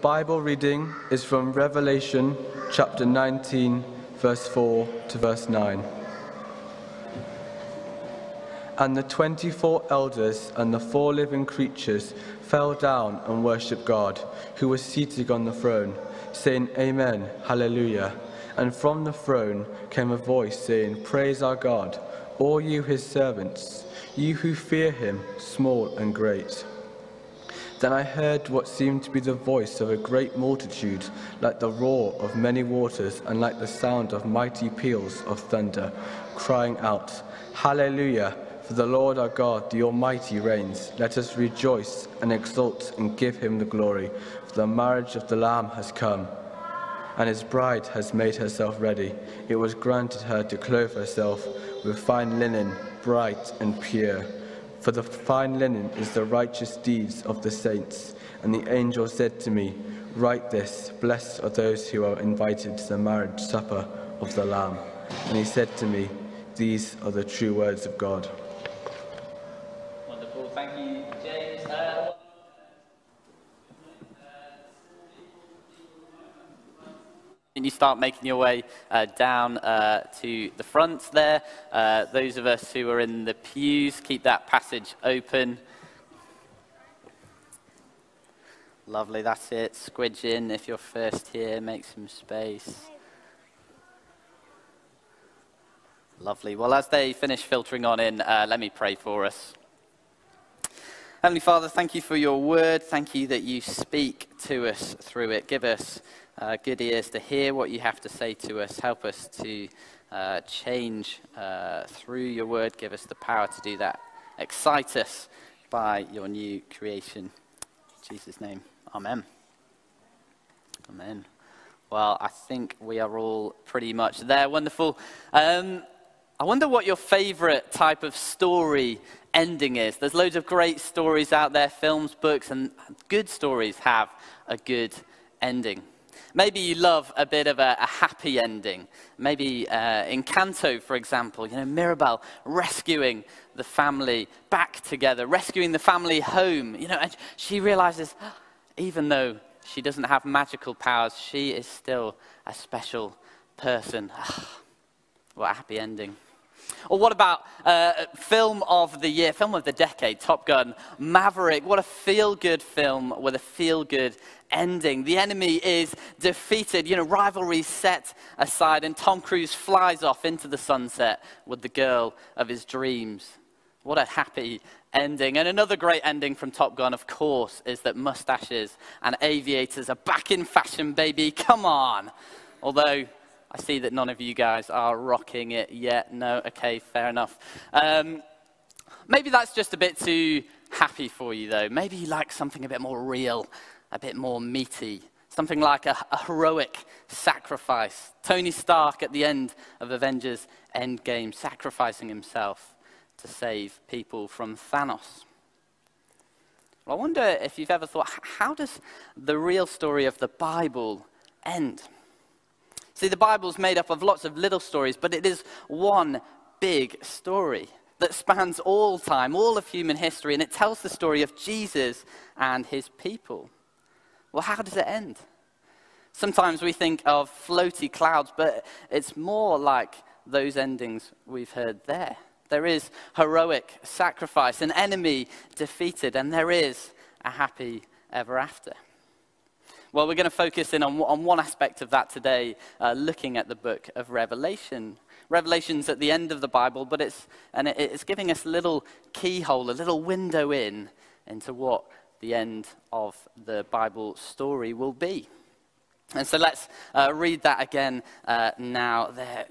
Bible reading is from Revelation chapter 19, verse 4 to verse 9. And the 24 elders and the four living creatures fell down and worshipped God, who was seated on the throne, saying, Amen, Hallelujah. And from the throne came a voice saying, Praise our God, all you his servants, you who fear him, small and great. Then I heard what seemed to be the voice of a great multitude, like the roar of many waters, and like the sound of mighty peals of thunder, crying out, Hallelujah! For the Lord our God, the Almighty, reigns. Let us rejoice and exult and give him the glory. For the marriage of the Lamb has come, and his bride has made herself ready. It was granted her to clothe herself with fine linen, bright and pure. For the fine linen is the righteous deeds of the saints. And the angel said to me, Write this Blessed are those who are invited to the marriage supper of the Lamb. And he said to me, These are the true words of God. Start making your way uh, down uh, to the front there. Uh, those of us who are in the pews, keep that passage open. Lovely, that's it. Squidge in if you're first here, make some space. Lovely. Well, as they finish filtering on in, uh, let me pray for us. Heavenly Father, thank you for your word. Thank you that you speak to us through it. Give us uh, good ears to hear what you have to say to us. Help us to uh, change uh, through your word. Give us the power to do that. Excite us by your new creation. In Jesus' name, Amen. Amen. Well, I think we are all pretty much there. Wonderful. Um, I wonder what your favorite type of story ending is. There's loads of great stories out there, films, books, and good stories have a good ending. Maybe you love a bit of a, a happy ending. Maybe uh, Encanto, for example, you know, Mirabel rescuing the family back together, rescuing the family home. You know, and she realizes, even though she doesn't have magical powers, she is still a special person. what a happy ending. Or what about uh, film of the year, film of the decade, Top Gun, Maverick? What a feel good film with a feel good ending. The enemy is defeated, you know, rivalry set aside, and Tom Cruise flies off into the sunset with the girl of his dreams. What a happy ending. And another great ending from Top Gun, of course, is that mustaches and aviators are back in fashion, baby. Come on. Although I see that none of you guys are rocking it yet. No, okay, fair enough. Um, maybe that's just a bit too happy for you, though. Maybe you like something a bit more real, a bit more meaty, something like a, a heroic sacrifice. Tony Stark at the end of Avengers Endgame, sacrificing himself to save people from Thanos. Well, I wonder if you've ever thought, how does the real story of the Bible end? See, the Bible's made up of lots of little stories, but it is one big story that spans all time, all of human history, and it tells the story of Jesus and his people. Well, how does it end? Sometimes we think of floaty clouds, but it's more like those endings we've heard there. There is heroic sacrifice, an enemy defeated, and there is a happy ever after. Well, we're going to focus in on, on one aspect of that today, uh, looking at the book of Revelation. Revelation's at the end of the Bible, but it's, and it, it's giving us a little keyhole, a little window in into what the end of the Bible story will be. And so let's uh, read that again uh, now. There.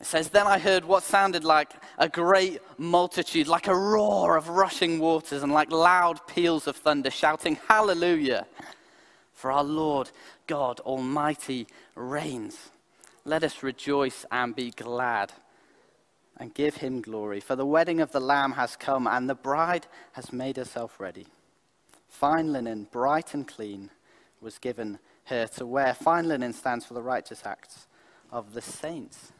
It says, Then I heard what sounded like a great multitude, like a roar of rushing waters, and like loud peals of thunder, shouting, Hallelujah! For our Lord God Almighty reigns. Let us rejoice and be glad and give him glory. For the wedding of the Lamb has come, and the bride has made herself ready. Fine linen, bright and clean, was given her to wear. Fine linen stands for the righteous acts of the saints.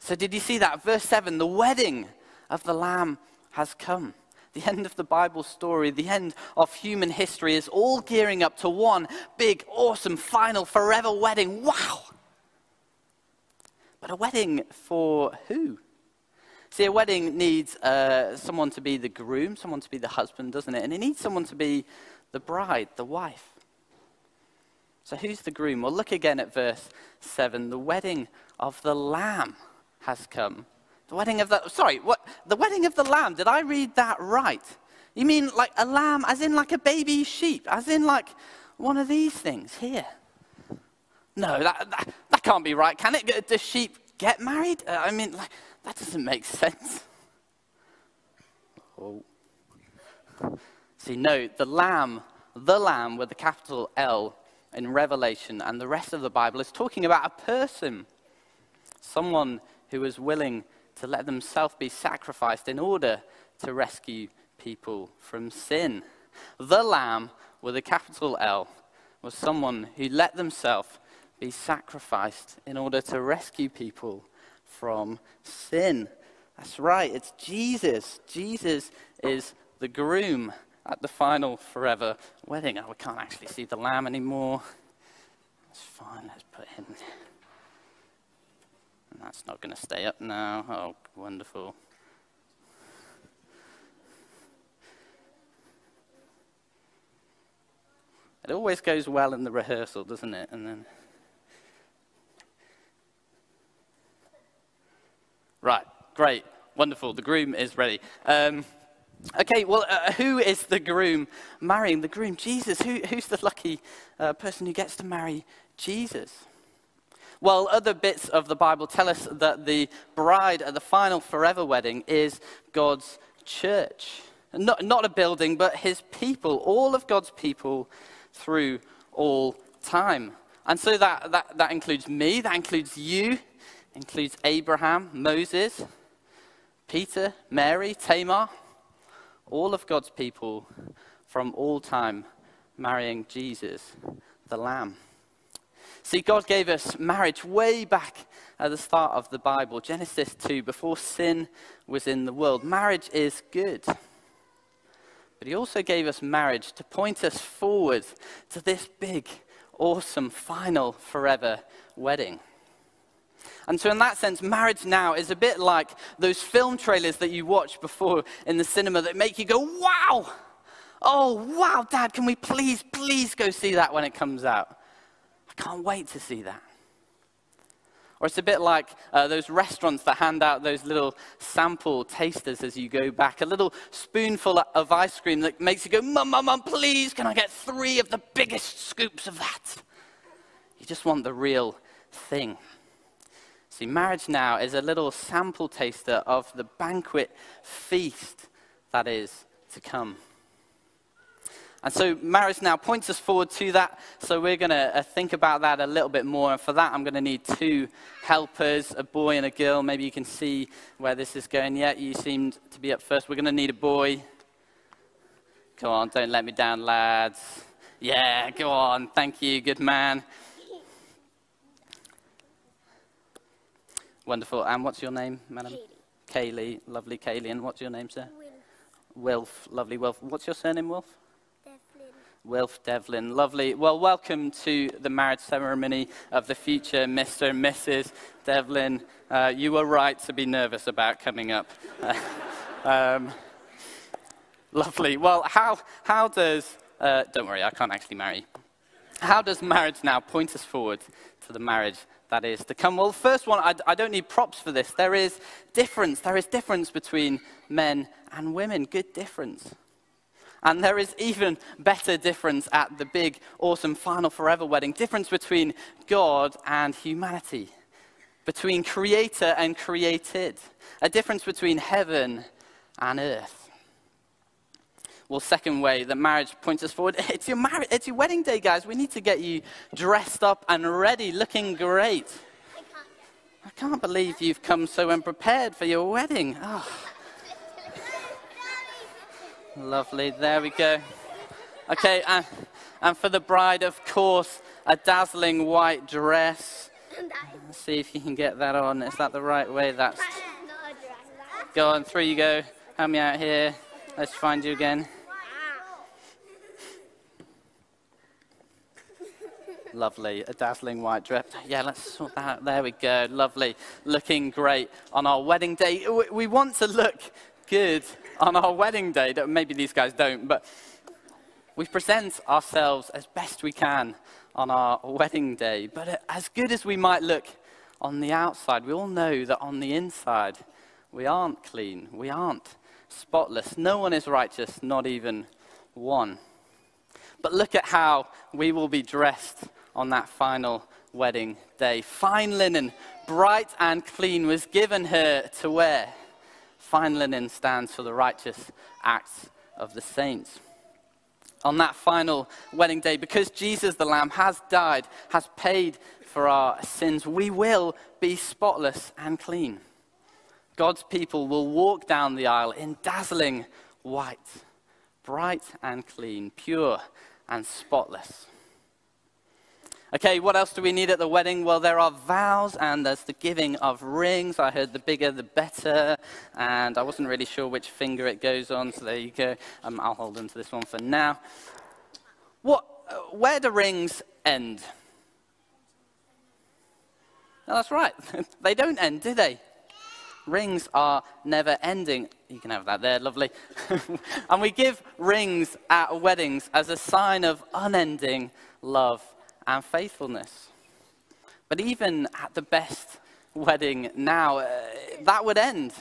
So, did you see that? Verse 7 the wedding of the Lamb has come. The end of the Bible story, the end of human history is all gearing up to one big, awesome, final, forever wedding. Wow! But a wedding for who? See, a wedding needs uh, someone to be the groom, someone to be the husband, doesn't it? And it needs someone to be the bride, the wife. So who's the groom? Well, look again at verse 7. The wedding of the Lamb has come. The wedding of the, sorry, what? The wedding of the Lamb. Did I read that right? You mean like a lamb, as in like a baby sheep, as in like one of these things here? No, that, that, that can't be right, can it? Does sheep get married? Uh, I mean, like, that doesn't make sense. Oh. See, no, the lamb, the lamb with the capital L in Revelation and the rest of the Bible is talking about a person, someone who is willing to let themselves be sacrificed in order to rescue people from sin. The lamb with a capital L was someone who let themselves be sacrificed in order to rescue people from sin. That's right, it's Jesus. Jesus is the groom at the final forever wedding. Oh, we can't actually see the lamb anymore. That's fine, let's put him. That's not going to stay up now. Oh, wonderful. It always goes well in the rehearsal, doesn't it? And then. Right, great, wonderful. The groom is ready. Um, okay, well, uh, who is the groom marrying the groom? Jesus. Who, who's the lucky uh, person who gets to marry Jesus? Well, other bits of the Bible tell us that the bride at the final forever wedding is God's church. Not, not a building, but his people, all of God's people through all time. And so that, that, that includes me, that includes you, includes Abraham, Moses, Peter, Mary, Tamar, all of God's people from all time marrying Jesus, the Lamb. See, God gave us marriage way back at the start of the Bible, Genesis 2, before sin was in the world. Marriage is good. But He also gave us marriage to point us forward to this big, awesome, final, forever wedding. And so, in that sense, marriage now is a bit like those film trailers that you watch before in the cinema that make you go, wow! Oh, wow, Dad, can we please, please go see that when it comes out? I can't wait to see that. Or it's a bit like uh, those restaurants that hand out those little sample tasters as you go back. A little spoonful of ice cream that makes you go, Mum, Mum, Mum, please, can I get three of the biggest scoops of that? You just want the real thing. See, marriage now is a little sample taster of the banquet feast that is to come. And so Maris now points us forward to that. So we're going to uh, think about that a little bit more. And for that, I'm going to need two helpers, a boy and a girl. Maybe you can see where this is going. Yeah, you seemed to be up first. We're going to need a boy. Come on, don't let me down, lads. Yeah, go on. Thank you. Good man. Wonderful. And what's your name, madam? Kaylee. Kaylee. Lovely, Kaylee. And what's your name, sir? Wilf. Wilf. Lovely, Wilf. What's your surname, Wilf? Wilf Devlin. Lovely. Well, welcome to the marriage ceremony of the future Mr. and Mrs. Devlin. Uh, you were right to be nervous about coming up. um, lovely. Well, how, how does, uh, don't worry, I can't actually marry. How does marriage now point us forward to the marriage that is to come. Well, first one, I, I, don't need props for this. There is difference. There is difference between men and women. Good difference. And there is even better difference at the big, awesome, final, forever wedding. Difference between God and humanity. Between creator and created. A difference between heaven and earth. Well, second way that marriage points us forward, it's your, marriage, it's your wedding day, guys. We need to get you dressed up and ready, looking great. I can't believe you've come so unprepared for your wedding. Oh. Lovely, there we go. Okay, and, and for the bride, of course, a dazzling white dress. Let's see if you can get that on. Is that the right way? That's. Go on, through you go. Help me out here. Let's find you again. Lovely. A dazzling white dress. Yeah, let's sort that out. There we go. Lovely. Looking great on our wedding day. We want to look good on our wedding day. That Maybe these guys don't, but we present ourselves as best we can on our wedding day. But as good as we might look on the outside, we all know that on the inside, we aren't clean. We aren't spotless. No one is righteous, not even one. But look at how we will be dressed on that final wedding day. Fine linen, bright and clean, was given her to wear. Fine linen stands for the righteous acts of the saints. On that final wedding day, because Jesus the Lamb has died, has paid for our sins, we will be spotless and clean. God's people will walk down the aisle in dazzling white, bright and clean, pure and spotless. Okay, what else do we need at the wedding? Well, there are vows and there's the giving of rings. I heard the bigger the better, and I wasn't really sure which finger it goes on, so there you go. Um, I'll hold on to this one for now. What, uh, where do rings end? No, that's right. they don't end, do they? Rings are never ending. You can have that there, lovely. and we give rings at weddings as a sign of unending love and faithfulness. But even at the best wedding now, uh, that would end.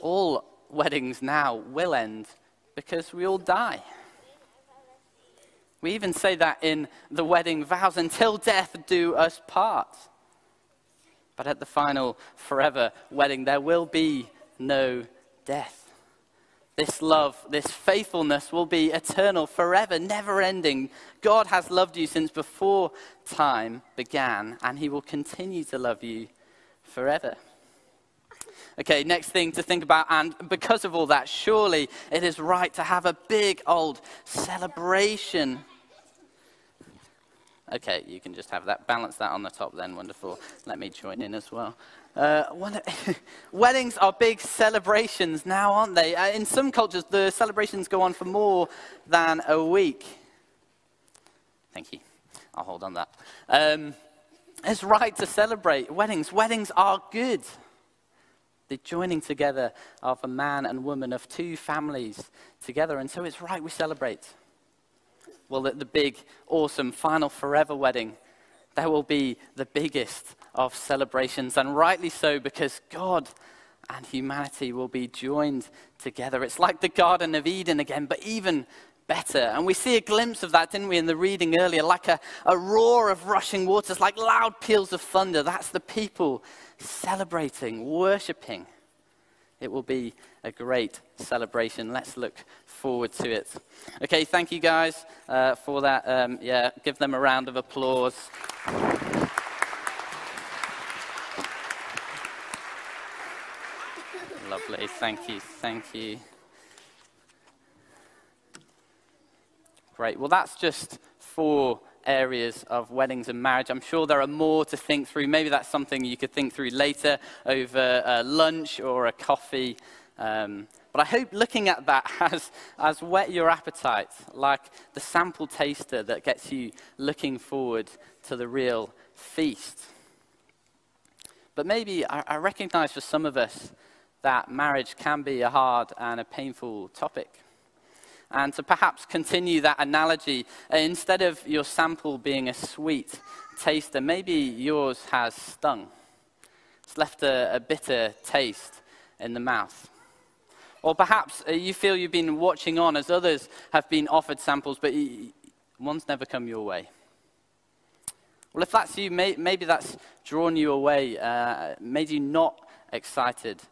All weddings now will end because we all die. We even say that in the wedding vows until death do us part. But at the final forever wedding, there will be no death. This love, this faithfulness will be eternal, forever, never ending. God has loved you since before time began, and He will continue to love you forever. Okay, next thing to think about, and because of all that, surely it is right to have a big old celebration. Okay, you can just have that. Balance that on the top then, wonderful. Let me join in as well. Uh, weddings are big celebrations now, aren't they? Uh, in some cultures, the celebrations go on for more than a week. Thank you. I'll hold on that. Um, it's right to celebrate weddings. Weddings are good. The joining together of a man and woman, of two families together. And so it's right we celebrate. Well, the, the big, awesome, final forever wedding there will be the biggest of celebrations, and rightly so, because God and humanity will be joined together. It's like the Garden of Eden again, but even better. And we see a glimpse of that, didn't we, in the reading earlier? Like a, a roar of rushing waters, like loud peals of thunder. That's the people celebrating, worshipping. It will be a great celebration. Let's look forward to it. Okay, thank you guys uh, for that. Um, yeah, give them a round of applause. Lovely, thank you, thank you. Great, well, that's just four areas of weddings and marriage. I'm sure there are more to think through. Maybe that's something you could think through later over uh, lunch or a coffee. Um, but I hope looking at that has, has whet your appetite, like the sample taster that gets you looking forward to the real feast. But maybe I, I recognize for some of us that marriage can be a hard and a painful topic. And to perhaps continue that analogy, uh, instead of your sample being a sweet taster, maybe yours has stung. It's left a, a bitter taste in the mouth. Or perhaps uh, you feel you've been watching on as others have been offered samples, but one's never come your way. Well, if that's you, may, maybe that's drawn you away, uh, made you not excited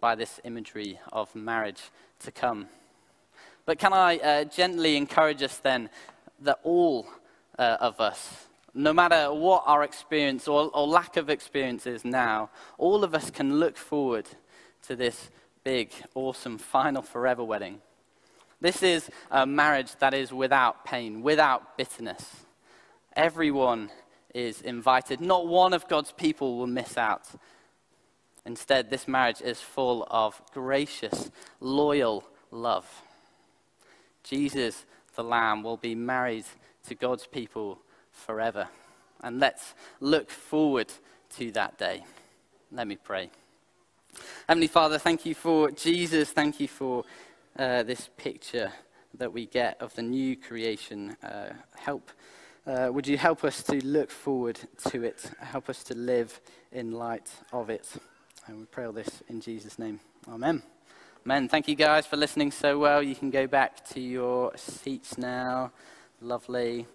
by this imagery of marriage to come. But can I uh, gently encourage us then that all uh, of us, no matter what our experience or, or lack of experience is now, all of us can look forward to this big, awesome, final forever wedding. This is a marriage that is without pain, without bitterness. Everyone is invited. Not one of God's people will miss out. Instead, this marriage is full of gracious, loyal love. Jesus, the Lamb, will be married to God's people forever. And let's look forward to that day. Let me pray. Heavenly Father, thank you for Jesus. Thank you for uh, this picture that we get of the new creation. Uh, help. Uh, would you help us to look forward to it? Help us to live in light of it. And we pray all this in Jesus' name. Amen. Amen. Thank you guys for listening so well. You can go back to your seats now. Lovely.